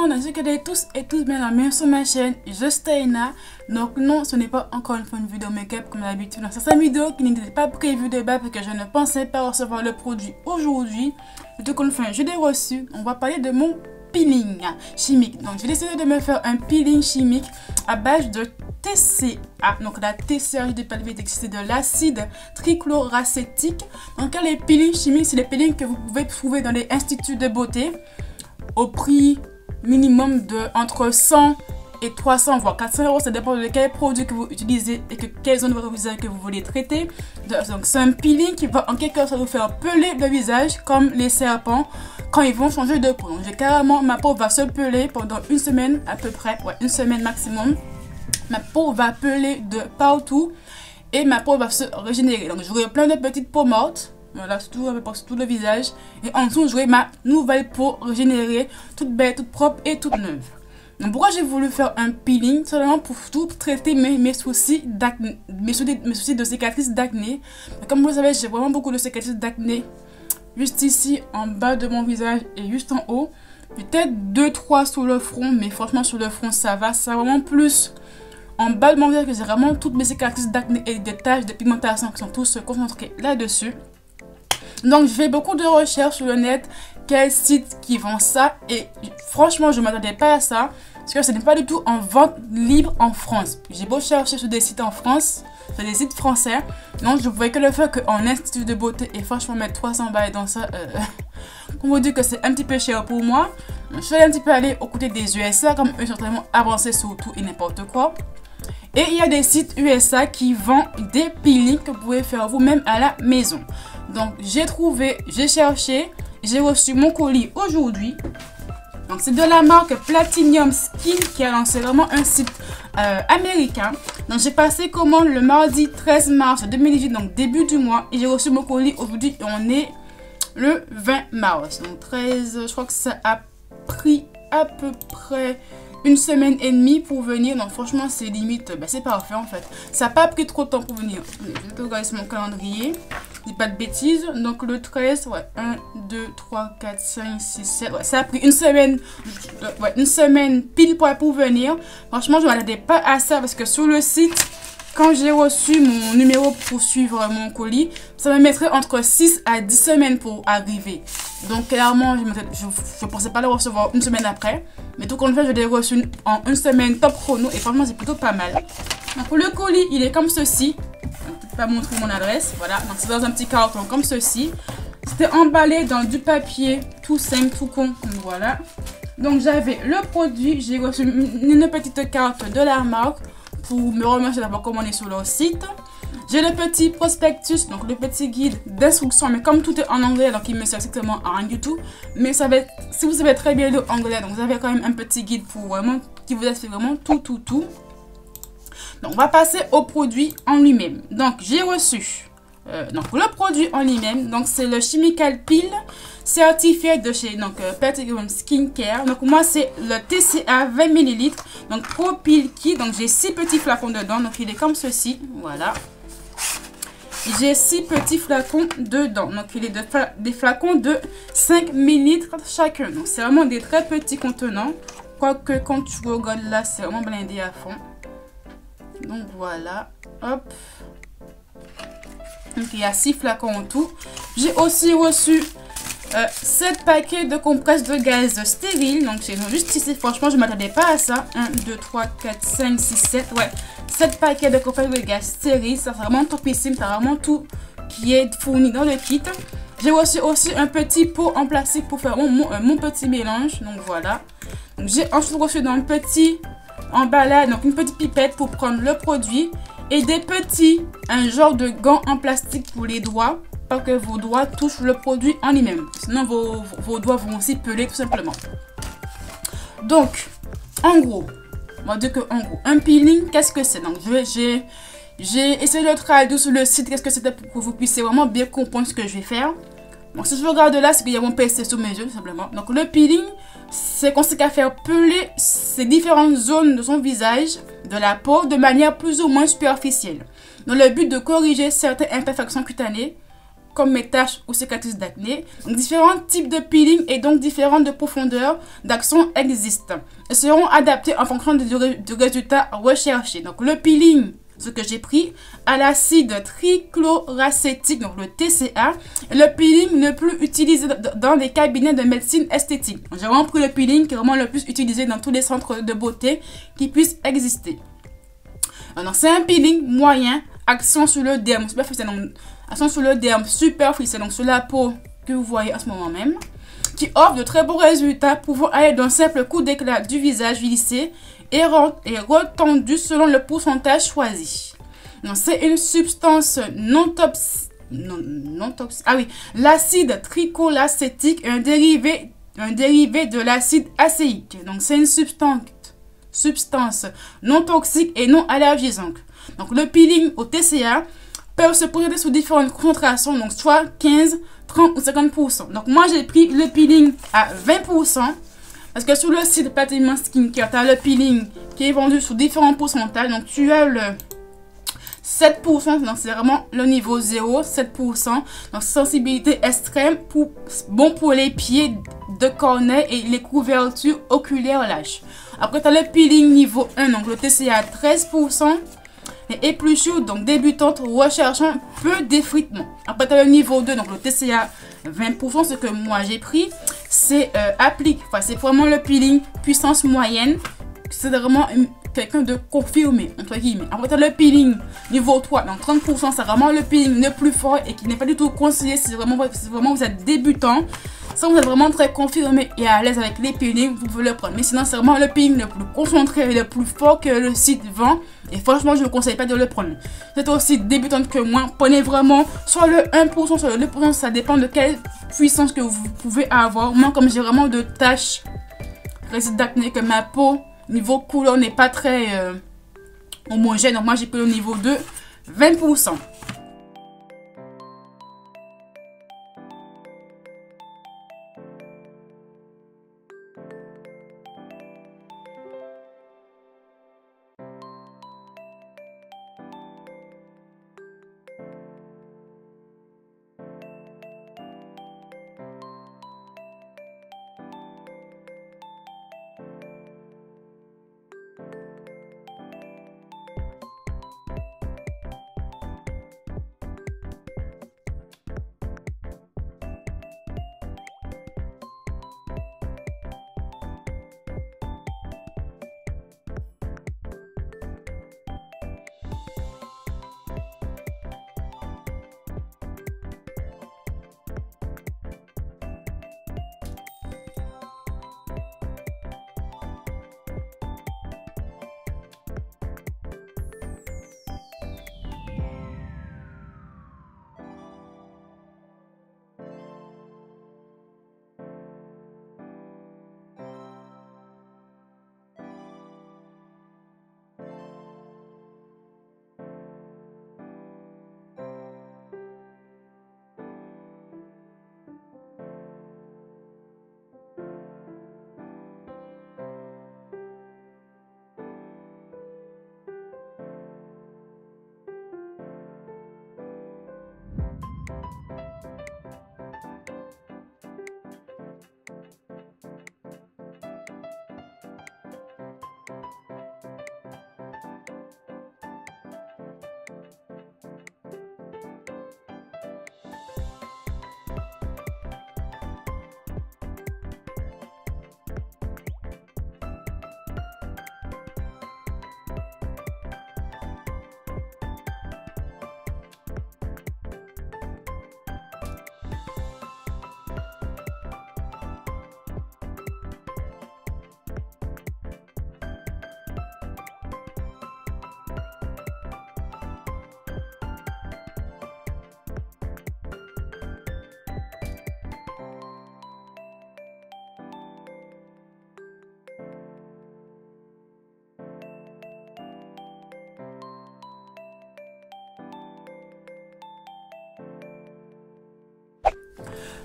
monde, ainsi que tous et toutes bien la sur ma chaîne, je Steina. Donc non, ce n'est pas encore une fois une vidéo make-up comme d'habitude. C'est une vidéo qui n'était pas prévue de base parce que je ne pensais pas recevoir le produit aujourd'hui. Donc enfin, je l'ai reçu. On va parler de mon peeling chimique. Donc j'ai décidé de me faire un peeling chimique à base de TCA. Donc la TCA de palvitique, c'est de l'acide trichloracétique. Donc les peelings chimiques, c'est les peelings que vous pouvez trouver dans les instituts de beauté au prix minimum de entre 100 et 300 voire 400 euros. Ça dépend de quel produit que vous utilisez et que quelle zone de votre visage que vous voulez traiter. Donc c'est un peeling qui va en quelque sorte vous faire peler le visage comme les serpents quand ils vont changer de peau. Donc carrément ma peau va se peler pendant une semaine à peu près, ouais une semaine maximum. Ma peau va peler de partout et ma peau va se régénérer. Donc j'aurai plein de petites peaux mortes voilà, tout, tout le visage. Et en dessous, j'aurai ma nouvelle peau régénérée, toute belle, toute propre et toute neuve. Donc pourquoi j'ai voulu faire un peeling? Seulement pour tout traiter mes, mes soucis d'acné, mes, mes, soucis de cicatrices d'acné. Comme vous le savez, j'ai vraiment beaucoup de cicatrices d'acné. Juste ici, en bas de mon visage et juste en haut. Peut-être 2-3 sur le front, mais franchement sur le front ça va. C'est vraiment plus en bas de mon visage que j'ai vraiment toutes mes cicatrices d'acné et des taches de pigmentation qui sont tous concentrées là-dessus. Donc, je fais beaucoup de recherches sur le net, quels sites qui vendent ça. Et franchement, je ne m'attendais pas à ça. Parce que ce n'est pas du tout en vente libre en France. J'ai beau chercher sur des sites en France, sur des sites français. Donc, je pouvais que le faire qu'en institut de beauté. Et franchement, mettre 300 balles dans ça, euh, on vous dit que c'est un petit peu cher pour moi. Je suis un petit peu aller aux côtés des USA, comme eux sont vraiment avancés sur tout et n'importe quoi. Et il y a des sites USA qui vendent des peelings que vous pouvez faire vous-même à la maison. Donc j'ai trouvé, j'ai cherché, j'ai reçu mon colis aujourd'hui. Donc c'est de la marque Platinum Skin qui a lancé vraiment un site euh, américain. Donc j'ai passé commande le mardi 13 mars 2018, donc début du mois. Et j'ai reçu mon colis aujourd'hui et on est le 20 mars. Donc 13, je crois que ça a pris à peu près une semaine et demie pour venir. Donc franchement, c'est limite, bah, c'est parfait en fait. Ça n'a pas pris trop de temps pour venir. Je vais regarder sur mon calendrier. Pas de bêtises. Donc le 13, ouais, 1, 2, 3, 4, 5, 6, 7. Ouais, ça a pris une semaine, euh, une semaine pile pour, pour venir. Franchement, je m'attendais pas à ça parce que sur le site, quand j'ai reçu mon numéro pour suivre mon colis, ça me mettrait entre 6 à 10 semaines pour arriver. Donc clairement, je ne pensais pas le recevoir une semaine après. Mais tout compte fait, je l'ai reçu en une semaine top chrono et franchement, c'est plutôt pas mal. Donc le colis, il est comme ceci. Ne pas montrer mon adresse. Voilà, donc c'est dans un petit carton comme ceci. C'était emballé dans du papier tout simple, tout con. Donc voilà. Donc j'avais le produit, j'ai reçu une petite carte de la marque pour me remercier d'avoir commandé sur leur site. J'ai le petit prospectus, donc le petit guide d'instruction, mais comme tout est en anglais, alors il me sert strictement à rien du tout. Mais ça va si vous savez très bien le anglais, donc vous avez quand même un petit guide pour vraiment, qui vous explique vraiment tout, tout, tout. Donc on va passer au produit en lui-même. Donc j'ai reçu euh, donc le produit en lui-même, donc c'est le Chemical Peel certifié de chez donc euh, Skincare. Donc moi c'est le TCA 20 ml, donc Pro Peel Kit. Donc j'ai six petits flacons dedans, donc il est comme ceci, voilà. J'ai six petits flacons dedans, donc il est de des flacons de 5 ml chacun. Donc c'est vraiment des très petits contenants, quoique quand tu regardes là c'est vraiment blindé à fond. Donc voilà, hop. Donc il y a 6 flacons en tout. J'ai aussi reçu 7 euh, paquets de compresses de gaz stérile. Donc c'est juste ici, franchement je ne m'attendais pas à ça. 1, 2, 3, 4, 5, 6, 7. Ouais, 7 paquets de compresses de gaz stérile. Ça c'est vraiment topissime. C'est vraiment tout qui est fourni dans le kit. J'ai reçu aussi un petit pot en plastique pour faire mon, euh, mon, petit mélange. Donc voilà. J'ai ensuite reçu dans un petit emballage, donc une petite pipette pour prendre le produit et des petits, un genre de gants en plastique pour les doigts, pas que vos doigts touchent le produit en lui-même. Sinon, vos, vos, doigts vont aussi peler tout simplement. Donc, en gros, on va dire que en gros, un peeling, qu'est-ce que c'est? Donc, j'ai essayé de travailler sur le site, qu'est-ce que c'était pour que vous puissiez vraiment bien comprendre ce que je vais faire. Donc, si je regarde là, c'est qu'il y a mon PC sous mes yeux, tout simplement. Donc, le peeling, c'est qu'on à faire peler ces différentes zones de son visage, de la peau, de manière plus ou moins superficielle, dans le but de corriger certaines imperfections cutanées comme mes taches ou cicatrices d'acné. Différents types de peeling et donc différentes profondeurs d'action existent et seront adaptés en fonction du résultat recherché. Donc le peeling ce que j'ai pris, à l'acide trichloracétique, donc le TCA, le peeling le plus utilisé dans les cabinets de médecine esthétique. J'ai vraiment pris le peeling qui est vraiment le plus utilisé dans tous les centres de beauté qui puissent exister. C'est un peeling moyen, action sur le derme superficiel, donc action sur le derme superficiel, donc sur la peau que vous voyez en ce moment même, qui offre de très bons résultats pouvant aller d'un simple coup d'éclat du visage lissé et, retendu selon le pourcentage choisi. C'est une substance non toxique. Non, toxique. Ah oui, l'acide tricolacétique est un dérivé, un dérivé de l'acide acéique. Donc, c'est une substance, substance non toxique et non allergisante. Donc, le peeling au TCA peut se présenter sous différentes concentrations, donc soit 15, 30 ou 50%. Donc, moi, j'ai pris le peeling à 20%. Parce que sur le site Platinum Skincare, tu as le peeling qui est vendu sous différents pourcentages. Donc, tu as le 7%, donc c'est vraiment le niveau 0, 7%. Donc, sensibilité extrême, bon pour les pieds de cornet et les couvertures oculaires lâches. Après, tu as le peeling niveau 1, donc le TCA 13%. Et épluchure, donc débutante recherchant peu d'effritement. Après, tu as le niveau 2, donc le TCA 20%, ce que moi j'ai pris c'est euh, applique, enfin, c'est vraiment le peeling puissance moyenne. C'est vraiment quelqu'un de confirmé, entre guillemets. Après, le peeling niveau 3, donc 30%, c'est vraiment le peeling le plus fort et qui n'est pas du tout conseillé si vraiment, si vraiment vous êtes débutant. Si vous êtes vraiment très confirmé et à l'aise avec les peelings, vous pouvez le prendre. Mais sinon, c'est vraiment le peeling le plus concentré et le plus fort que le site vend. Et franchement, je ne vous conseille pas de le prendre. C'est aussi débutante que moi. Prenez vraiment soit le 1%, soit le 2%. Ça dépend de quelle puissance que vous pouvez avoir. Moi, comme j'ai vraiment de taches résidus d'acné, que ma peau, niveau couleur, n'est pas très euh, homogène. Donc moi, j'ai pris le niveau 2, 20%.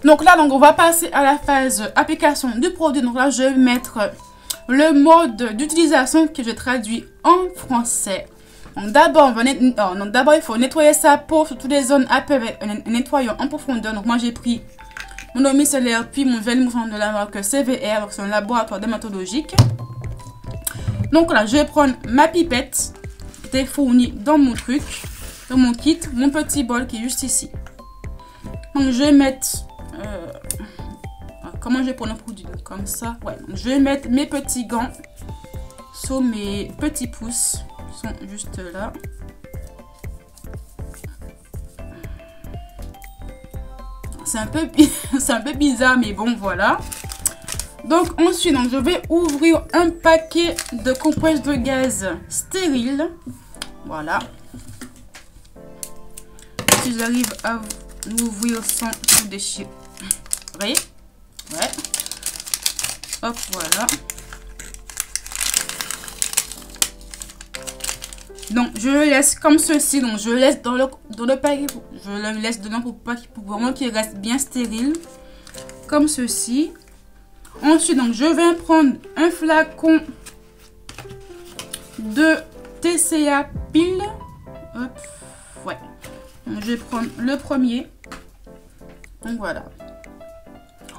Donc là, donc on va passer à la phase application du produit. Donc là, je vais mettre le mode d'utilisation que je traduis en français. Donc d'abord, oh, il faut nettoyer sa peau sur toutes les zones à peu avec un nettoyant en profondeur. Donc moi j'ai pris mon eau micellaire puis mon gel moussant de la marque CVR, donc c'est un laboratoire dermatologique. Donc là, je vais prendre ma pipette qui est fournie dans mon truc, dans mon kit, mon petit bol qui est juste ici. Donc je vais mettre... Euh, comment je vais prendre un produit Comme ça, ouais. je vais mettre mes petits gants sur mes petits pouces sont juste là. C'est un, peu, un peu bizarre, mais bon, voilà. Donc ensuite, donc, je vais ouvrir un paquet de compresses de gaz stérile. Voilà. Si j'arrive à l'ouvrir sans tout déchirer. Ouais. Hop, voilà. Donc, je le laisse comme ceci. Donc, je le laisse dans le, dans le paquet. Je le laisse dedans pour, pas, pour vraiment qu'il reste bien stérile. Comme ceci. Ensuite, donc, je vais prendre un flacon de TCA pile. Hop, ouais. je vais prendre le premier. Donc, voilà.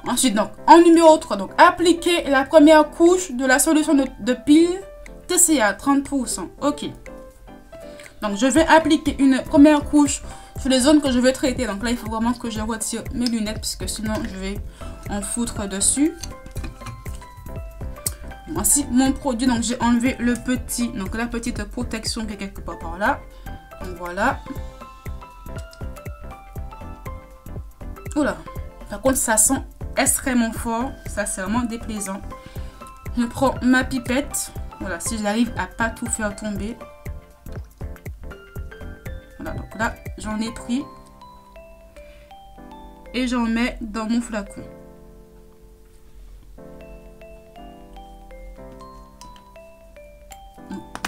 Ensuite, donc, en numéro 3, donc, appliquer la première couche de la solution de, de pile TCA 30%. Ok. Donc, je vais appliquer une première couche sur les zones que je veux traiter. Donc là, il faut vraiment que je retire mes lunettes puisque sinon, je vais en foutre dessus. Voici mon produit. Donc, j'ai enlevé le petit, donc la petite protection qui est quelque part par là. Donc, voilà. Par contre, ça sent extrêmement fort. Ça, c'est vraiment déplaisant. Je prends ma pipette. Voilà, si j'arrive à pas tout faire tomber. Voilà, donc là, j'en ai pris. Et j'en mets dans mon flacon.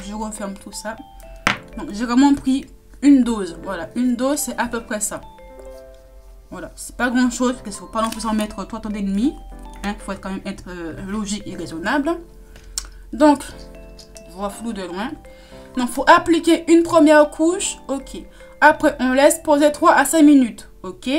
je referme tout ça. Donc, j'ai vraiment pris une dose. Voilà, une dose, c'est à peu près ça. Voilà, c'est pas grand chose, parce qu'il faut pas non plus en mettre 3 tonnes et demi. Il faut quand même être euh, logique et raisonnable. Donc, je vois flou de loin. Donc, faut appliquer une première couche. Ok. Après, on laisse poser 3 à 5 minutes. Ok.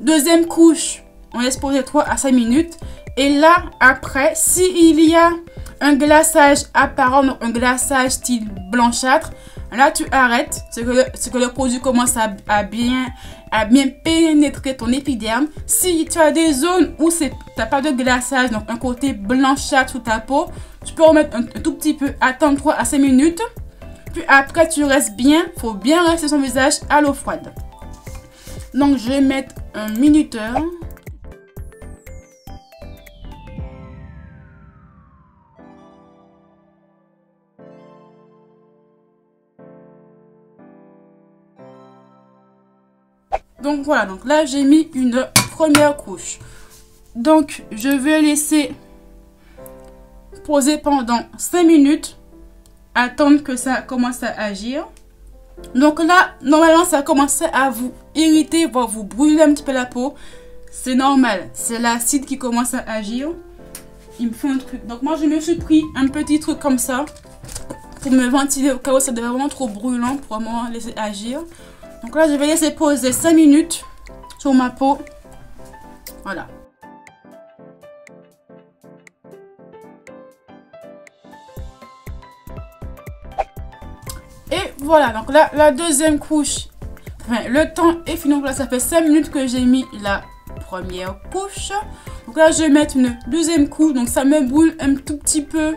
Deuxième couche, on laisse poser 3 à 5 minutes. Et là, après, s'il y a un glaçage apparent, donc un glaçage style blanchâtre, là tu arrêtes, c'est que, le, que le produit commence à, bien, à bien pénétrer ton épiderme. Si tu as des zones où tu n'as pas de glaçage, donc un côté blanchâtre sous ta peau, tu peux remettre un, tout petit peu, attendre 3 à 5 minutes. Puis après, tu restes bien, faut bien rester son visage à l'eau froide. Donc, je vais mettre un minuteur. Donc voilà, donc là j'ai mis une première couche. Donc je vais laisser poser pendant 5 minutes. Attendre que ça commence à agir. Donc là, normalement ça commence à vous irriter, voire vous brûler un petit peu la peau. C'est normal, c'est l'acide qui commence à agir. Il me faut un truc. Donc moi je me suis pris un petit truc comme ça pour me ventiler au cas où ça devient vraiment trop brûlant pour vraiment laisser agir. Donc là, je vais laisser poser 5 minutes sur ma peau. Voilà. Et voilà, donc là, la deuxième couche, enfin, le temps est fini. Donc là, ça fait 5 minutes que j'ai mis la première couche. Donc là, je vais mettre une deuxième couche. Donc ça me brûle un tout petit peu,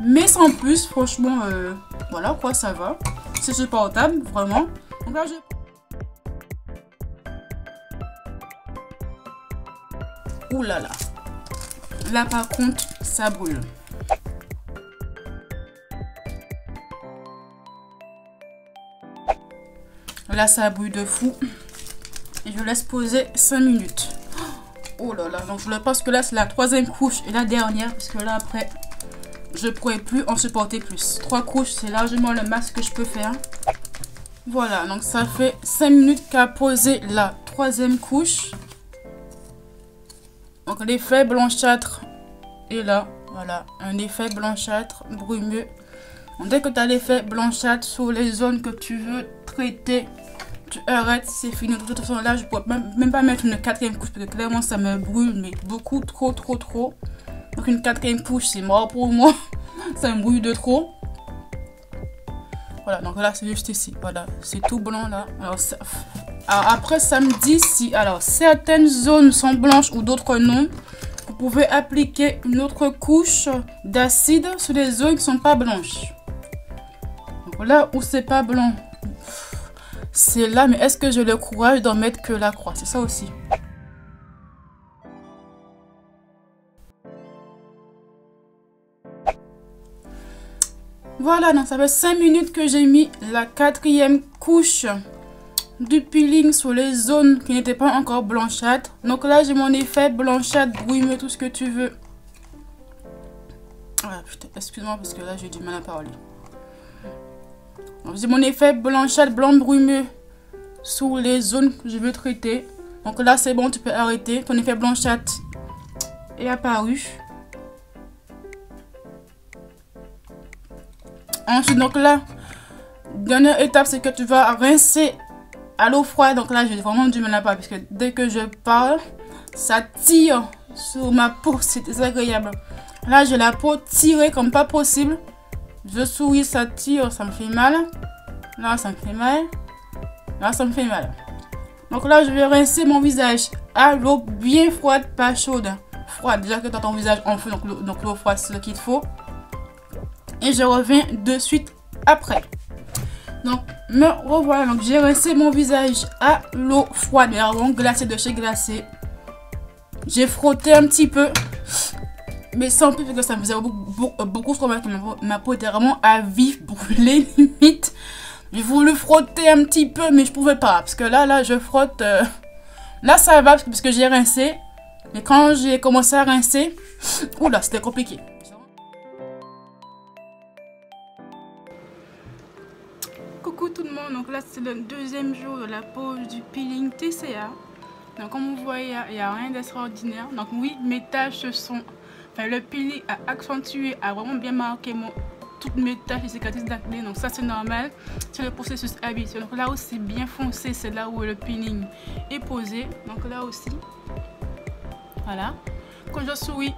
mais sans plus. Franchement, euh, voilà quoi, ça va. C'est supportable, vraiment. Ouh là là. Là, par contre, ça brûle. Là, ça brûle de fou. Et je laisse poser 5 minutes. Oh là là. Donc, je pense que là, c'est la troisième couche et la dernière. Parce que là, après, je pourrais plus en supporter plus. Trois couches, c'est largement le max que je peux faire. Voilà, donc ça fait 5 minutes qu'a posé la troisième couche. Donc l'effet blanchâtre est là. Voilà, un effet blanchâtre brumeux. dès que tu as l'effet blanchâtre sur les zones que tu veux traiter, tu arrêtes, c'est fini. De toute façon, là, je pourrais même, même pas mettre une quatrième couche parce que clairement, ça me brûle, mais beaucoup, trop, trop, trop. Donc, une quatrième couche, c'est mort pour moi. ça me brûle de trop. Voilà, donc là, c'est juste ici. Voilà, c'est tout blanc là. Alors, après, ça me dit si alors certaines zones sont blanches ou d'autres non. Vous pouvez appliquer une autre couche d'acide sur les zones qui sont pas blanches. Donc là où c'est pas blanc, c'est là, mais est-ce que j'ai le courage d'en mettre que la croix C'est ça aussi. Voilà, ça fait 5 minutes que j'ai mis la quatrième couche du peeling sur les zones qui n'étaient pas encore blanchâtres. Donc là, j'ai mon effet blanchâtre, brumeux, tout ce que tu veux. Ah, excuse-moi parce que là, j'ai du mal à parler. J'ai mon effet blanchâtre, blanc brumeux sur les zones que je veux traiter. Donc là, c'est bon, tu peux arrêter. Ton effet blanchâtre est apparu. Ensuite, donc là, dernière étape, c'est que tu vas rincer à l'eau froide. Donc là, j'ai vraiment du mal à parler parce que dès que je parle, ça tire sur ma peau. C'est désagréable. Là, j'ai la peau tirée comme pas possible. Je souris, ça tire, ça me fait mal. Là, ça me fait mal. Là, ça me fait mal. Donc là, je vais rincer mon visage à l'eau bien froide, pas chaude. Froide, déjà que tu as ton visage en feu, donc l'eau froide, c'est ce qu'il faut. Et je reviens de suite après. Donc, me revoilà. Donc, j'ai rincé mon visage à l'eau froide, mais avant glacé de chez glacé. J'ai frotté un petit peu mais sans plus parce que ça me faisait beaucoup, beaucoup, trop mal. Ma, peau était vraiment à vif, brûlée limite. J'ai voulu frotter un petit peu, mais je pouvais pas. Parce que là, là, je frotte. Euh, là, ça va parce que j'ai rincé. Mais quand j'ai commencé à rincer, oula, c'était compliqué. Le deuxième jour de la pause du peeling TCA. Donc comme vous voyez, il n'y a, rien d'extraordinaire. Donc oui, mes tâches se sont le peeling a accentué, a vraiment bien marqué mon, toutes mes taches et cicatrices d'acné. Donc ça c'est normal. C'est le processus habituel. Donc là aussi bien foncé, c'est là où le peeling est posé. Donc là aussi, voilà. Quand je souris,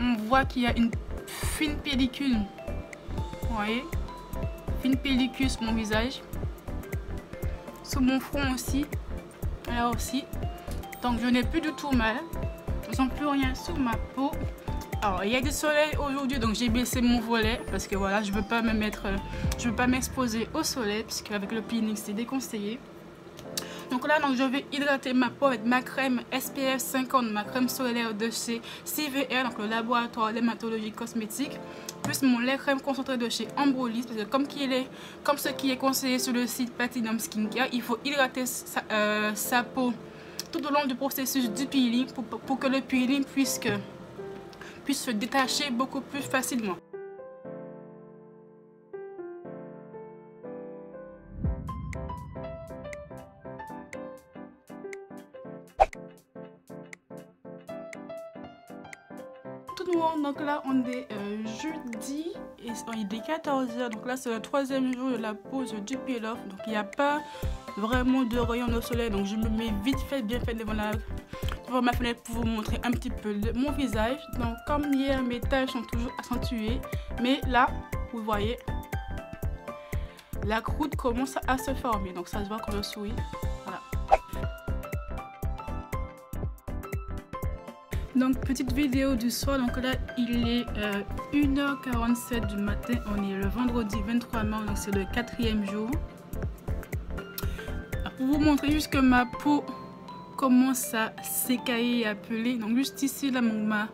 on voit qu'il y a une fine pellicule. Vous voyez? Fine pellicule sur mon visage. Sur mon front aussi. Là aussi. Donc je n'ai plus du tout mal. Je sens plus rien sur ma peau. Alors, il y a du soleil aujourd'hui, donc j'ai baissé mon volet parce que voilà, je veux pas me mettre, je veux pas m'exposer au soleil puisque avec le peeling c'est déconseillé. Donc là, donc, je vais hydrater ma peau avec ma crème SPF 50, ma crème solaire de chez CVR, donc le laboratoire d'hématologie cosmétique, plus mon lait crème concentré de chez Ambrolis, parce que comme, est, comme ce qui est conseillé sur le site Platinum Skincare, il faut hydrater sa, euh, peau tout au long du processus du peeling pour, que le peeling puisse puisse se détacher beaucoup plus facilement. Donc là on est euh, jeudi et il est 14h, donc là c'est le troisième jour de la pause du peel-off, donc il n'y a pas vraiment de rayon de soleil, donc je me mets vite fait, bien fait devant la ma fenêtre pour vous montrer un petit peu mon visage. Donc comme hier, mes taches sont toujours accentuées. Mais là, vous voyez, la croûte commence à se former. Donc ça se voit quand je souris. Donc petite vidéo du soir, donc là il est 1h47 euh, du matin, on est le vendredi 23 mars, donc c'est le quatrième jour. Pour vous montrer juste que ma peau commence à s'écailler et à peler. Donc juste ici, là, mon ma,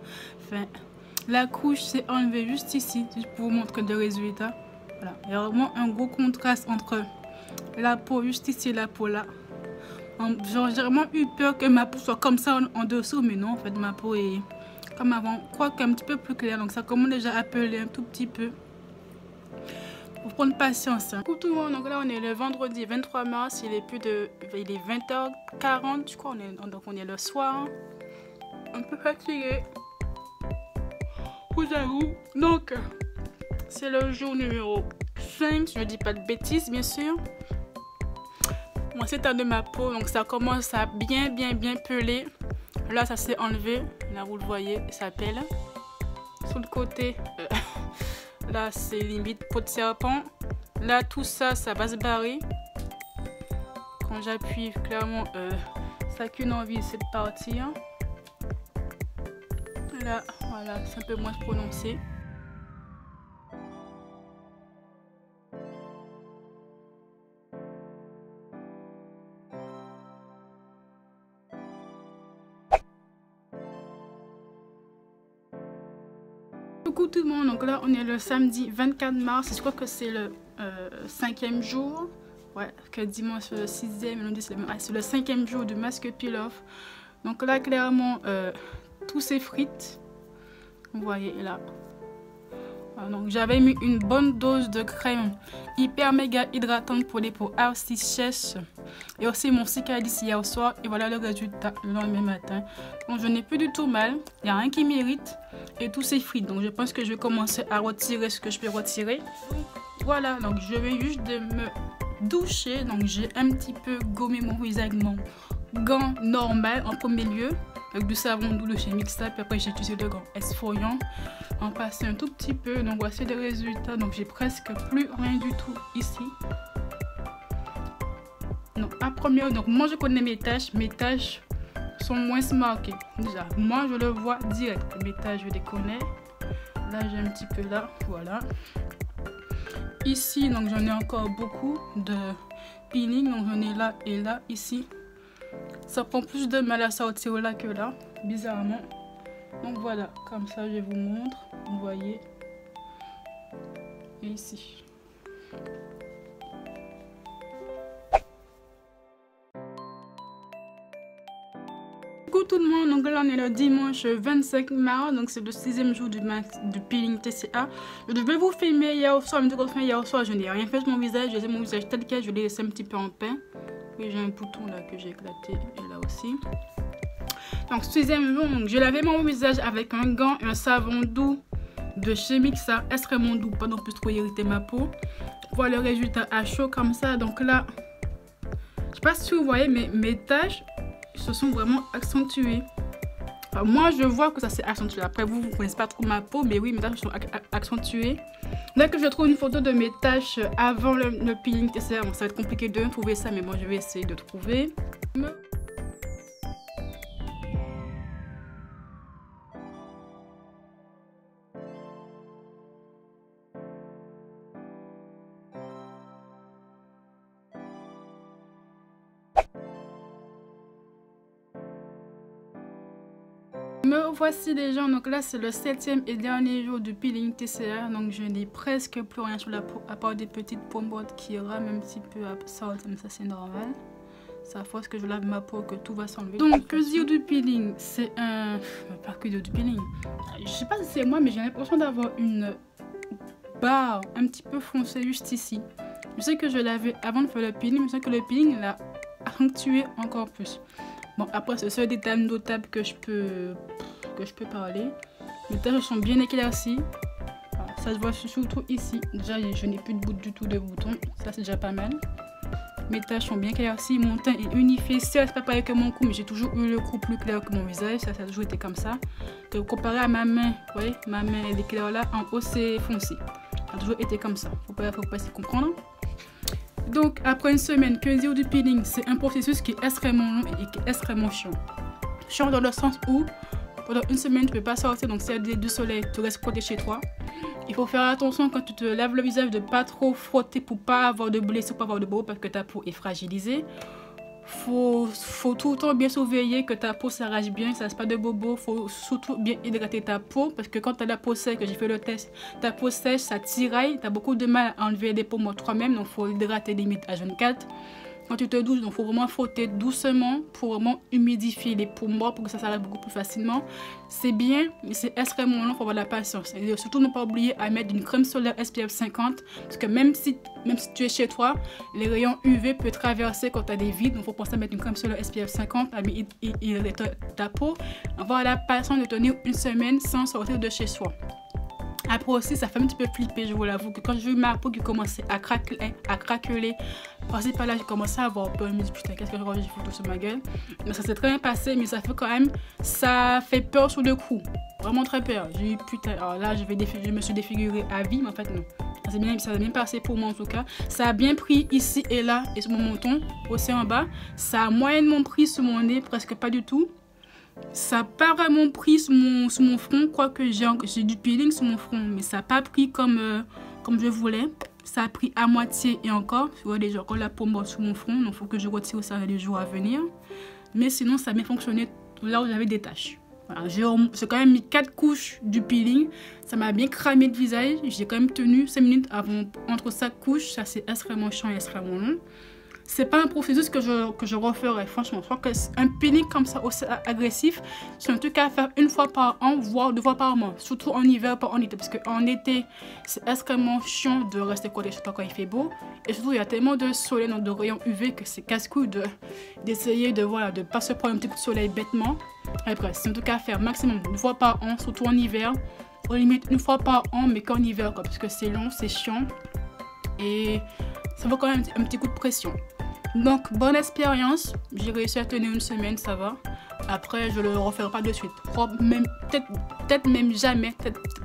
la couche s'est enlevée juste ici, juste pour vous montrer le résultat. Voilà. Il y a vraiment un gros contraste entre la peau juste ici et la peau là. J'ai vraiment eu peur que ma peau soit comme ça en, dessous, mais non, en fait, ma peau est comme avant, quoique un petit peu plus clair. Donc ça commence déjà à peler un tout petit peu pour prendre patience. Hein. Coucou tout le monde, donc là on est le vendredi 23 mars, il est plus de il est 20h40, je crois, on est, donc on est le soir. Un peu fatigué. Vous avoue. Donc, C'est le jour numéro 5, je ne dis pas de bêtises bien sûr. Moi, c'est de ma peau, donc ça commence à bien, bien, bien peler. Là, ça s'est enlevé. Là, vous le voyez, ça pèle. Sur le côté, euh, là, c'est limite peau de serpent. Là, tout ça, ça va se barrer. Quand j'appuie, clairement, euh, ça qu'une envie, c'est de partir. Là, voilà, c'est un peu moins prononcé. Coucou tout le monde, donc là on est le samedi 24 mars, je crois que c'est le euh, cinquième jour, ouais, que dimanche le sixième, ah, c'est le cinquième jour du masque peel-off. Donc là clairement, euh, tous ces frites, vous voyez là, donc j'avais mis une bonne dose de crème hyper méga hydratante pour les peaux artistes sèches et aussi mon cicalis hier soir. Et voilà le résultat le lendemain matin. Donc je n'ai plus du tout mal, il n'y a rien qui m'irrite et tout c'est frites donc je pense que je vais commencer à retirer ce que je peux retirer. Voilà donc je vais juste me doucher donc j'ai un petit peu gommé mon visage mon gant normal en premier lieu avec du savon doux de chez Mixa. Puis après, j'ai utilisé le gants esfoliant. En passer un tout petit peu. Donc, voici les résultats. Donc, j'ai presque plus rien du tout ici. Donc, à première, donc moi, je connais mes tâches. Mes tâches sont moins marquées. Déjà, moi, je le vois direct. Tâches, je les connais. Là, j'ai un petit peu là. Voilà. Ici, donc, j'en ai encore beaucoup de peeling. Donc, j'en ai là et là, ici. Ça prend plus de mal à sortir là que là, bizarrement. Donc voilà, comme ça je vous montre. Vous voyez. Et ici. Coucou tout le monde, donc là on est le dimanche 25 mars, donc c'est le sixième jour du, du peeling TCA. Je devais vous filmer hier soir, mais hier soir je n'ai rien fait sur mon visage, j'ai mon visage tel quel, je l'ai laissé un petit peu en pain j'ai un bouton là que j'ai éclaté et là aussi. Donc sixième jour, je lavais mon visage avec un gant et un savon doux de chez Mixa, extrêmement doux, pas non plus trop irriter ma peau? Voilà le résultat à chaud comme ça. Donc là, je sais pas si vous voyez, mais mes taches se sont vraiment accentuées. moi, je vois que ça s'est accentué. Après, vous, vous connaissez pas trop ma peau, mais oui, mes taches sont accentuées. Dès que je trouve une photo de mes tâches avant le, peeling ça va être compliqué de trouver ça, mais moi je vais essayer de trouver. Me voici déjà, donc là c'est le septième et dernier jour du peeling TCR, donc je n'ai presque plus rien sur la peau à part des petites pommettes qui rament un petit peu à mais ça c'est normal. Ça force que je lave ma peau que tout va s'enlever. Donc que dire du peeling? C'est un... pas que du peeling. Je sais pas si c'est moi mais j'ai l'impression d'avoir une barre un petit peu foncée juste ici. Je sais que je l'avais avant de faire le peeling, mais je sais que le peeling l'a accentué encore plus. Bon, après, c'est seul détail notable que je peux, que je peux parler. Les taches sont bien éclaircies. Ça se voit surtout ici. Déjà, je n'ai plus de bout du tout de bouton. Ça, c'est déjà pas mal. Mes taches sont bien éclaircies. Mon teint est unifié. C'est pas pareil que mon cou, mais j'ai toujours eu le cou plus clair que mon visage. Ça, ça a toujours été comme ça. Comparé à ma main, vous voyez, ma main, est claire là. En haut, c'est foncé. Ça a toujours été comme ça. Faut pas, faut pas s'y comprendre. Donc, après une semaine, 15 jours du peeling, c'est un processus qui est extrêmement long et qui est extrêmement chiant. Chiant dans le sens où, pendant une semaine, tu ne peux pas sortir, donc a du soleil, tu restes côté chez toi. Il faut faire attention quand tu te laves le visage de pas trop frotter pour pas avoir de blessures, pour pas avoir de bobo parce que ta peau est fragilisée faut, faut tout le temps bien surveiller que ta peau s'arrache bien, ça ne pas de bobo. faut surtout bien hydrater ta peau parce que quand tu as la peau sèche, que j'ai fait le test, ta peau sèche, ça tiraille, tu as beaucoup de mal à enlever des peaux toi-même, donc faut hydrater limite à 24 quand tu te douches, il faut vraiment frotter doucement pour vraiment humidifier les mortes pour que ça s'arrête beaucoup plus facilement. C'est bien, mais c'est extrêmement long, il faut avoir la patience. Et surtout, ne pas oublier à mettre une crème solaire SPF 50 parce que même si, même si tu es chez toi, les rayons UV peuvent traverser quand tu as des vides. Donc, il faut penser à mettre une crème solaire SPF 50 à ta peau. Avoir la patience de tenir une semaine sans sortir de chez soi. Après aussi, ça fait un petit peu flipper, je vous l'avoue, que quand j'ai vu ma peau qui commençait à craquer, à craqueler, par par là, j'ai commencé à avoir peur. Je me dis, putain, qu'est-ce que j'ai j'ai photo sur ma gueule. Mais ça s'est très bien passé, mais ça fait quand même, ça fait peur sur le coup. Vraiment très peur. J'ai eu, putain, alors là, je, vais je me suis défigurée à vie, mais en fait, non. Ça s'est bien, bien passé pour moi en tout cas. Ça a bien pris ici et là, et sur mon menton, aussi en bas. Ça a moyennement pris sur mon nez, presque pas du tout. Ça n'a pas vraiment pris sur mon, sur mon front, quoique j'ai du peeling sur mon front, mais ça n'a pas pris comme, euh, comme je voulais. Ça a pris à moitié et encore. Tu vois déjà encore la peau morte sur mon front, donc il faut que je retire ça les jours à venir. Mais sinon, ça a bien fonctionné là où j'avais des taches. J'ai quand même mis 4 couches du peeling. Ça m'a bien cramé le visage. J'ai quand même tenu 5 minutes avant, entre chaque couche. Ça, c'est extrêmement chiant et extrêmement long c'est pas un processus que je, que je referais, franchement. Je crois qu'un peeling comme ça aussi agressif, c'est un truc à faire une fois par an, voire deux fois par mois. Surtout en hiver, pas en été. Parce qu'en été, c'est extrêmement chiant de rester collé chez toi quand il fait beau. Et surtout, il y a tellement de soleil, dans de rayons UV que c'est casse-couille d'essayer de, voilà, de pas se prendre un petit coup de soleil bêtement. Après, c'est tout cas à faire maximum une fois par an, surtout en hiver. Au limite une fois par an, mais qu'en hiver, quoi, parce que c'est long, c'est chiant. Et ça vaut quand même un petit coup de pression. Donc, bonne expérience. J'ai réussi à tenir une semaine, ça va. Après, je le referai pas de suite. Peut-être peut même jamais.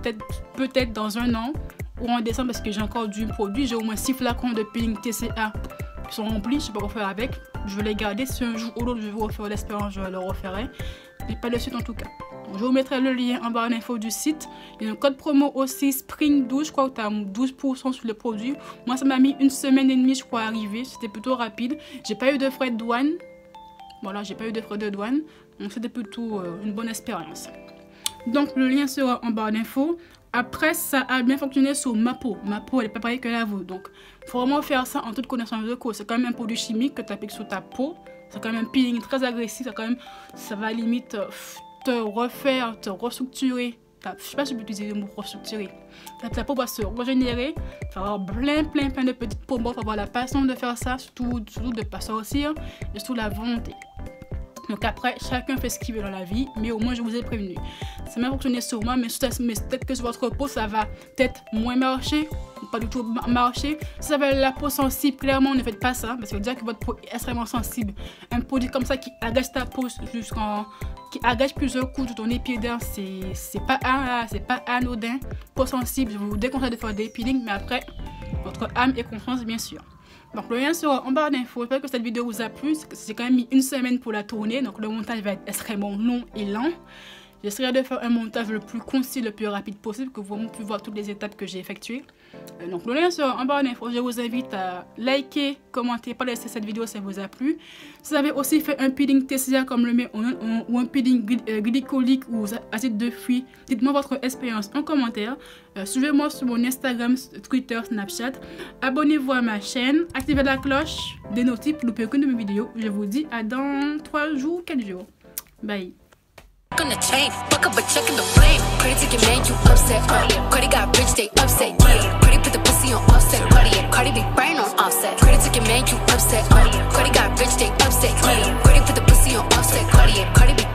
Peut-être peut dans un an ou en décembre parce que j'ai encore du produit. J'ai au moins 6 flacons de peeling TCA qui sont remplis. Je sais pas quoi faire avec. Je vais les garder. Si un jour ou l'autre je veux refaire l'expérience, je le referai. Mais pas de suite en tout cas. Je vous mettrai le lien en barre d'infos du site. Il y a un code promo aussi Spring 12, je crois que tu as 12% sur le produit. Moi, ça m'a mis une semaine et demie, je crois, à arriver. C'était plutôt rapide. J'ai pas eu de frais de douane. Voilà, j'ai pas eu de frais de douane. Donc, c'était plutôt euh, une bonne expérience. Donc, le lien sera en barre d'infos. Après, ça a bien fonctionné sur ma peau. Ma peau, elle n'est pas pareille que la vôtre. Donc, il faut vraiment faire ça en toute connaissance de cause. C'est quand même un produit chimique que tu appliques sur ta peau. C'est quand même un peeling très agressif. Ça, quand même, ça va limite euh, te refaire, te restructurer. Je sais pas si je peux utiliser le mot restructurer. Ta peau va se régénérer. Il va avoir plein, plein, plein de petites peaux mortes. Il avoir la passion de faire ça, surtout, surtout de ne pas sortir surtout la volonté. Donc après, chacun fait ce qu'il veut dans la vie, mais au moins je vous ai prévenu. Ça m'a fonctionné sur moi, mais peut-être que sur votre peau, ça va peut-être moins marcher, pas du tout marcher. Si ça va la peau sensible, clairement, ne faites pas ça, parce que dire que votre peau est extrêmement sensible. Un produit comme ça qui agace ta peau jusqu'en qui agace plusieurs coups de ton épiderme, c'est pas, c'est pas anodin. Peau sensible, je vous déconseille de faire des peelings, mais après, votre âme et confiance, bien sûr. Donc le lien sera en barre d'infos. J'espère que cette vidéo vous a plu. J'ai quand même mis une semaine pour la tourner. Donc le montage va être extrêmement long et lent. J'essaierai de faire un montage le plus concis, le plus rapide possible, que vous puissiez voir toutes les étapes que j'ai effectuées. Euh, donc le lien sera en barre d'infos. Je vous invite à liker, commenter, pas laisser cette vidéo si ça vous a plu. Si vous avez aussi fait un peeling TCA comme le mien ou un peeling euh, glycolique ou acide de fruits, dites-moi votre expérience en commentaire. Euh, suivez-moi sur mon Instagram, Twitter, Snapchat. Abonnez-vous à ma chaîne, activez la cloche des notifs pour ne louper aucune de mes vidéos. Je vous dis à dans 3 jours, 4 jours. Bye. on the chain, fuck up a check in the flame. Credit ticket man, you upset. Uh. Credit got rich, they upset. Yeah, credit put the pussy on offset. Cardi and Cardi be brain on offset. Credit ticket man, you upset. Uh. Credit got rich, they upset. Yeah, credit put the pussy on offset. Cardi and Cardi be